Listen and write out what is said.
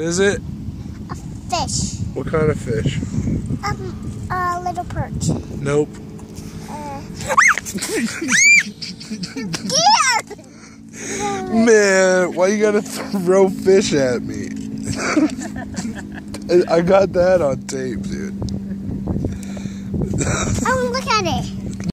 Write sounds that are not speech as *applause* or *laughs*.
is it? A fish. What kind of fish? Um, a little perch. Nope. Uh, *laughs* *laughs* Man, why you gotta throw fish at me? *laughs* I got that on tape, dude. oh, look at it.